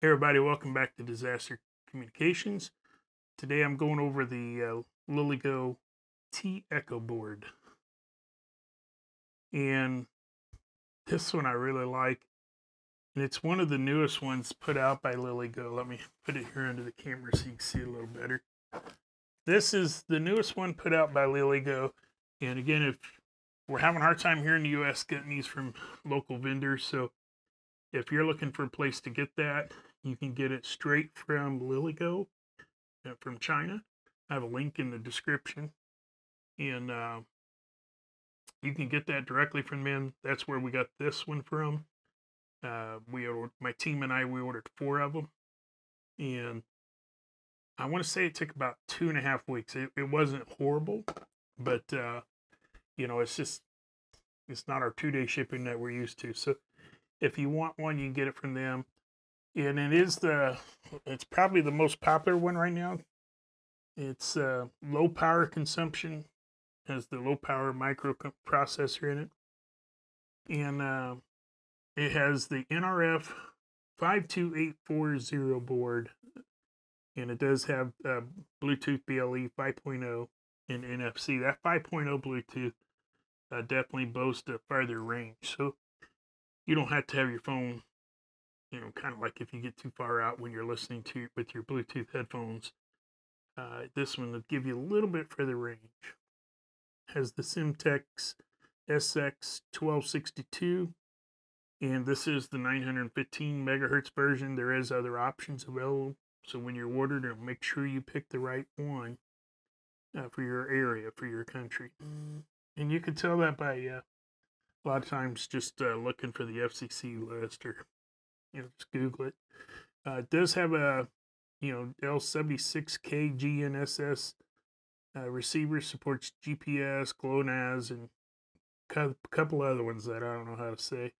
Hey everybody, welcome back to Disaster Communications. Today I'm going over the uh, T Echo board. And this one I really like. And it's one of the newest ones put out by LilyGo. Let me put it here under the camera so you can see a little better. This is the newest one put out by LilyGo. And again, if we're having a hard time here in the US getting these from local vendors, so if you're looking for a place to get that, you can get it straight from LilyGo uh, from China. I have a link in the description. And uh, you can get that directly from them. That's where we got this one from. Uh, we ordered, my team and I, we ordered four of them. And I want to say it took about two and a half weeks. It, it wasn't horrible, but, uh, you know, it's just, it's not our two day shipping that we're used to. So if you want one, you can get it from them and it is the it's probably the most popular one right now. It's uh, low power consumption has the low power microprocessor in it. And uh, it has the nrf 52840 board. And it does have uh, bluetooth ble 5.0 and nfc that 5.0 bluetooth uh, definitely boasts a farther range. So you don't have to have your phone you know, kind of like if you get too far out when you're listening to with your Bluetooth headphones. Uh, this one will give you a little bit further range. Has the Semtech SX1262, and this is the 915 megahertz version. There is other options available, so when you're ordered, make sure you pick the right one uh, for your area, for your country. And you can tell that by uh, a lot of times just uh, looking for the FCC list or you know, just Google it. Uh, it does have a, you know, L76K GNSS uh, receiver, supports GPS, GLONASS, and a couple other ones that I don't know how to say.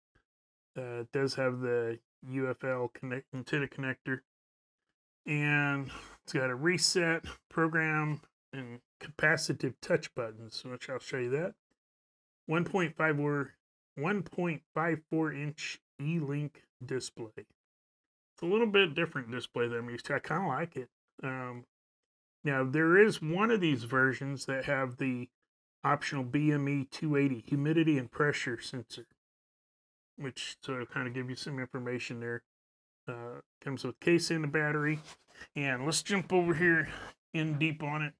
Uh, it does have the UFL connect, antenna connector, and it's got a reset program and capacitive touch buttons, which I'll show you that. 1.5 or 1.54 inch E-Ink display. It's a little bit different display than I'm used to. I kind of like it. Um, now, there is one of these versions that have the optional BME 280 humidity and pressure sensor, which to kind of give you some information there. Uh, comes with case and a battery. And let's jump over here in deep on it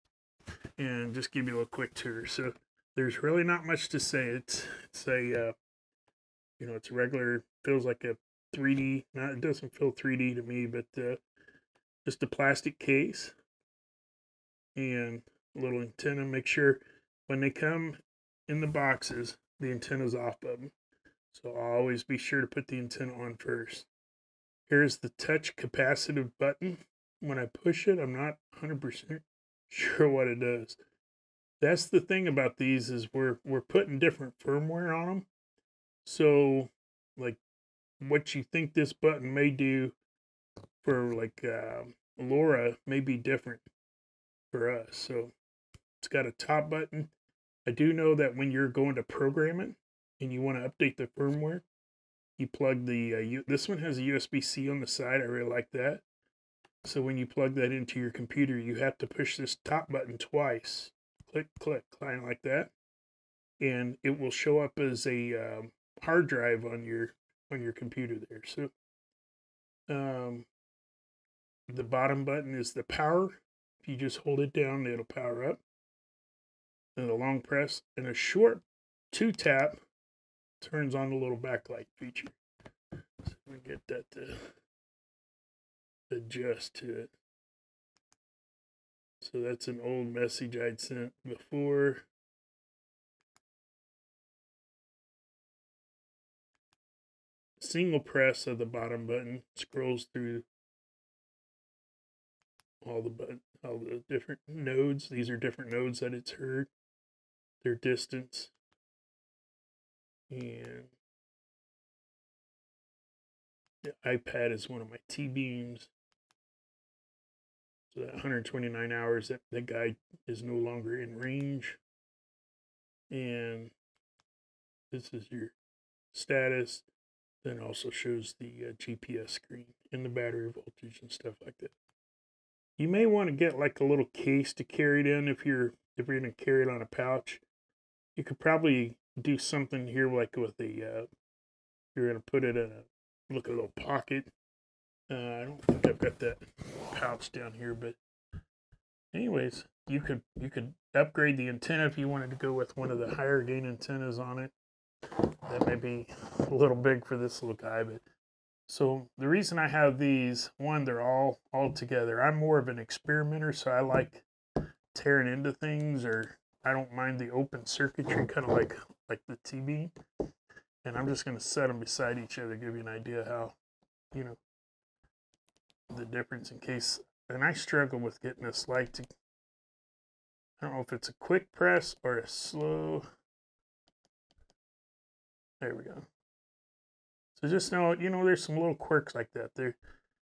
and just give you a quick tour. So there's really not much to say. It's it's a uh, you know it's a regular feels like a 3D. Not it doesn't feel 3D to me, but uh, just a plastic case and a little antenna. Make sure when they come in the boxes, the antenna's off of them. So I'll always be sure to put the antenna on first. Here's the touch capacitive button. When I push it, I'm not 100% sure what it does. That's the thing about these is we're we're putting different firmware on them. So like what you think this button may do for like uh, LoRa may be different for us. So it's got a top button. I do know that when you're going to program it and you want to update the firmware, you plug the, uh, U- this one has a USB-C on the side. I really like that. So when you plug that into your computer, you have to push this top button twice. Click, click, kind of like that. And it will show up as a um, hard drive on your on your computer there. So um, the bottom button is the power. If you just hold it down, it'll power up. And a long press and a short two tap turns on the little backlight feature. So we get that to adjust to it. So that's an old message I'd sent before. Single press of the bottom button scrolls through all the button, all the different nodes. These are different nodes that it's heard, their distance, and the iPad is one of my T beams. So that 129 hours that the guy is no longer in range. And this is your status then also shows the uh, GPS screen. and the battery voltage and stuff like that. You may want to get like a little case to carry it in if you're if you're gonna carry it on a pouch. You could probably do something here like with a uh, you're gonna put it in a look a little pocket. Uh, I don't think I've got that pouch down here, but anyways, you could you could upgrade the antenna if you wanted to go with one of the higher gain antennas on it. That may be a little big for this little guy, but so the reason I have these, one, they're all all together. I'm more of an experimenter, so I like tearing into things, or I don't mind the open circuitry, kind of like like the TV. And I'm just going to set them beside each other, give you an idea how, you know, the difference in case. And I struggle with getting this light to. I don't know if it's a quick press or a slow. There we go. So just know, you know, there's some little quirks like that. There,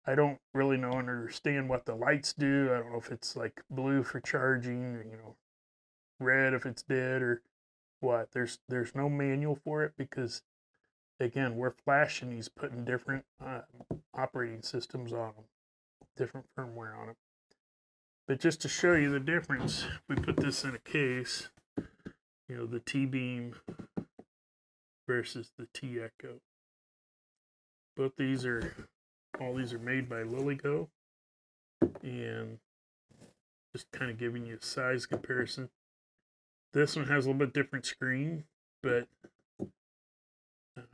I don't really know and understand what the lights do. I don't know if it's like blue for charging, or, you know, red if it's dead, or what. There's there's no manual for it because, again, we're flashing these, putting different uh, operating systems on them, different firmware on them. But just to show you the difference, we put this in a case. You know, the T beam versus the T Echo. Both these are, all these are made by LilyGo. And just kind of giving you a size comparison. This one has a little bit different screen, but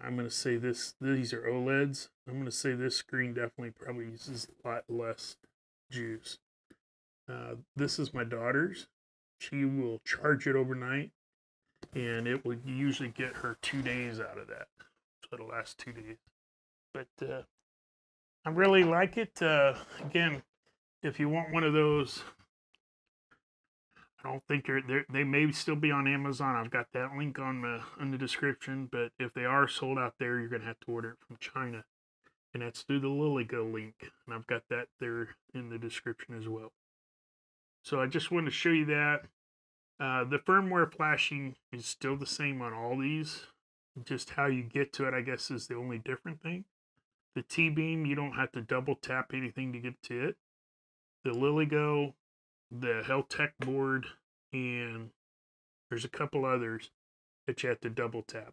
I'm going to say this, these are OLEDs. I'm going to say this screen definitely probably uses a lot less juice. Uh, this is my daughter's. She will charge it overnight, and it will usually get her two days out of that. So it'll last two days but uh, I really like it. Uh, again, if you want one of those, I don't think they're, they're, they may still be on Amazon. I've got that link on the in the description. But if they are sold out there, you're gonna have to order it from China, and that's through the LilyGo link, and I've got that there in the description as well. So I just wanted to show you that. Uh, the firmware flashing is still the same on all these. Just how you get to it, I guess, is the only different thing. The T-Beam, you don't have to double tap anything to get to it. The LilyGo, the Heltec board, and there's a couple others that you have to double tap.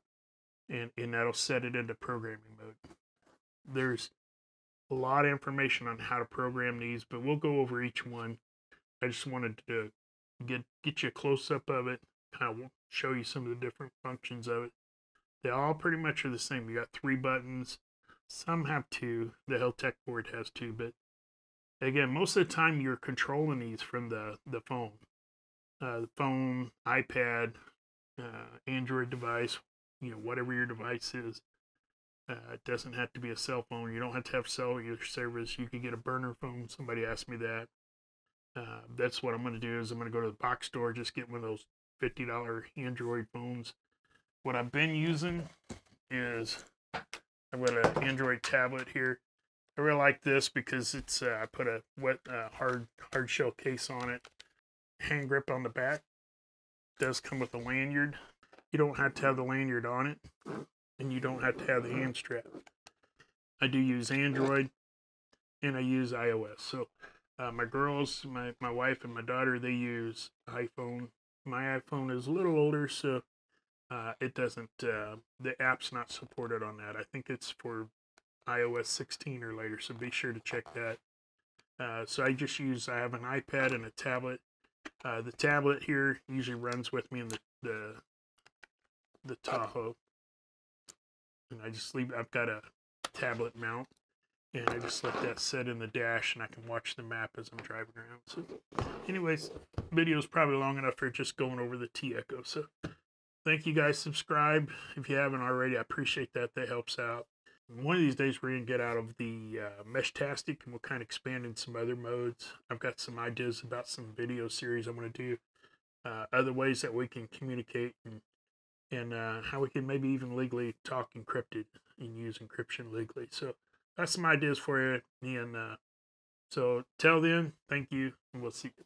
And, and that'll set it into programming mode. There's a lot of information on how to program these, but we'll go over each one. I just wanted to get get you a close up of it, kind of show you some of the different functions of it. They all pretty much are the same. You got three buttons, some have two. The Heltec board has two, but again, most of the time you're controlling these from the the phone, uh, the phone, iPad, uh, Android device, you know, whatever your device is. Uh, it doesn't have to be a cell phone. You don't have to have cellular service. You can get a burner phone. Somebody asked me that. Uh, that's what I'm going to do. Is I'm going to go to the box store, just get one of those fifty dollar Android phones. What I've been using is I've got an Android tablet here. I really like this because it's uh, I put a wet uh, hard hard shell case on it. Hand grip on the back. It does come with a lanyard. You don't have to have the lanyard on it, and you don't have to have the hand strap. I do use Android, and I use iOS. So uh, my girls, my my wife and my daughter, they use iPhone. My iPhone is a little older, so uh, it doesn't, uh, the app's not supported on that. I think it's for iOS 16 or later, so be sure to check that. Uh, so I just use, I have an iPad and a tablet. Uh, the tablet here usually runs with me in the, the, the Tahoe. And I just leave, I've got a tablet mount and I just let that set in the dash and I can watch the map as I'm driving around. So anyways, video's probably long enough for just going over the T Echo. So thank you guys. Subscribe if you haven't already. I appreciate that. That helps out. One of these days, we're going to get out of the uh, Meshtastic and we'll kind of expand in some other modes. I've got some ideas about some video series I'm going to do, uh, other ways that we can communicate and, and uh, how we can maybe even legally talk encrypted and use encryption legally. So that's some ideas for you. And uh, so till then, thank you, and we'll see you.